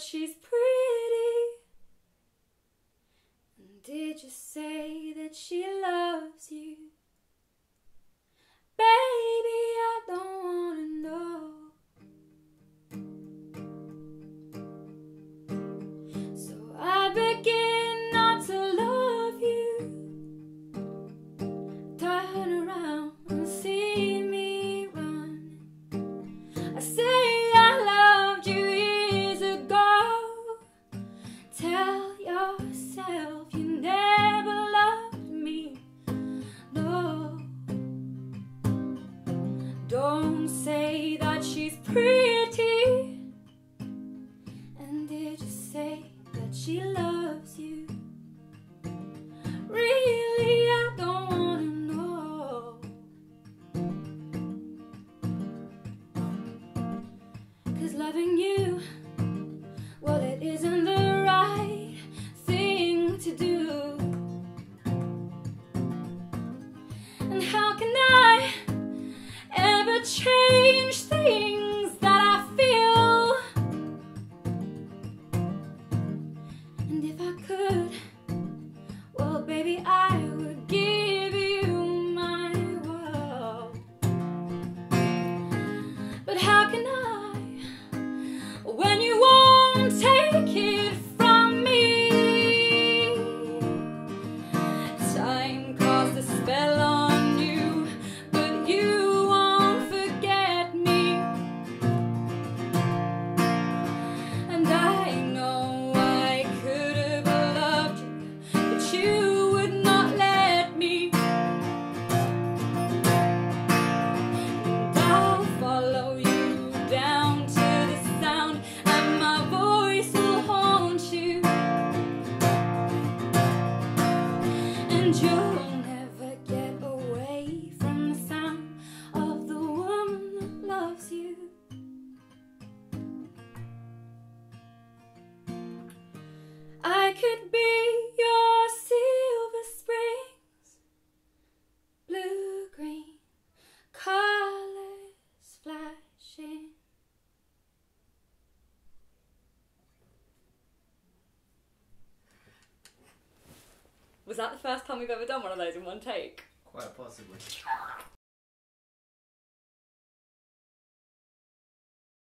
she's pretty? Don't say that she's pretty. And did you say that she loves you? Really, I don't wanna know. Cause loving you, well, it isn't the right thing to do. And change things that I feel? And if I could, well, baby, I would give you my world. But how can And you'll never get away from the sound of the woman that loves you. I could be Was that the first time we've ever done one of those in one take? Quite possibly.